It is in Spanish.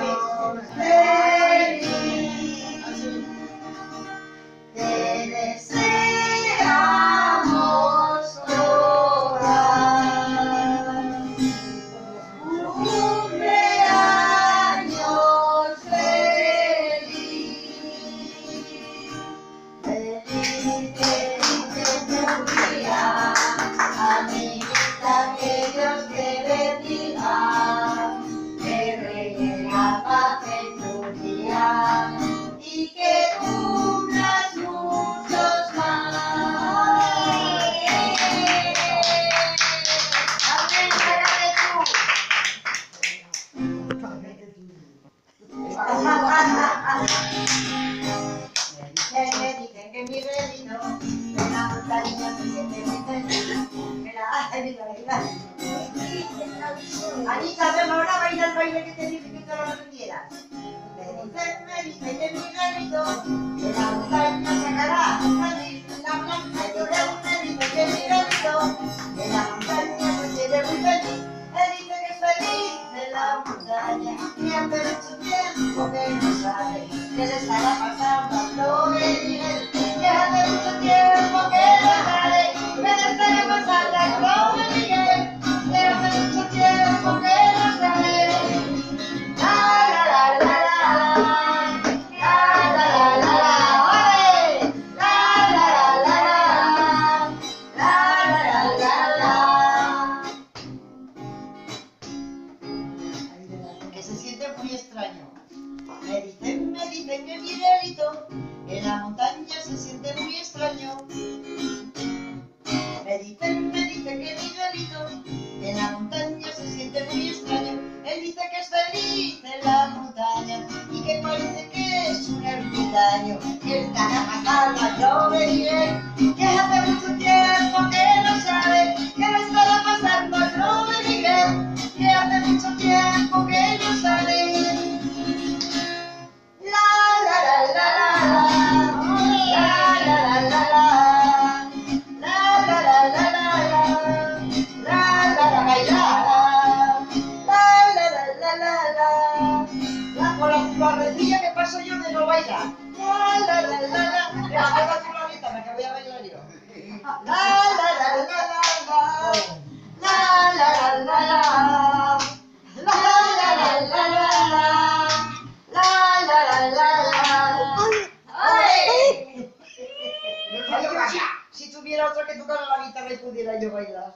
Lord, Me dicen, me dicen que mi relito en la montaña se siente muy feliz. Me la ay, mira, mira. Anita, ven ahora a bailar el baile que te dije que te lo aprendieras. Me dicen, me dicen que mi relito en la montaña sacará feliz la blanca lloró. Me dice que mi relito en la montaña se siente muy feliz. Él dice que es feliz en la montaña y hace lo que no sabe, que se estará pasando a flores y él, que hace mucho tiempo que no jale, que se estará pasando a flores y él, que hace mucho tiempo que la jale. La, la, la, la, la, la. que se siente muy extraño. Me dicen, me dicen que mi delito en la montaña se siente muy extraño. Me dicen, me dicen que mi delito en la montaña se siente muy extraño. la, con que paso yo de no bailar. La, la, la, la, la. Mira, me da fulanita, me bailar yo. La, la, la, la, la, la. La, la, la, la, la. La, la, la, la, la, la. Si tuviera otra que tocara la guitarra y pudiera yo bailar.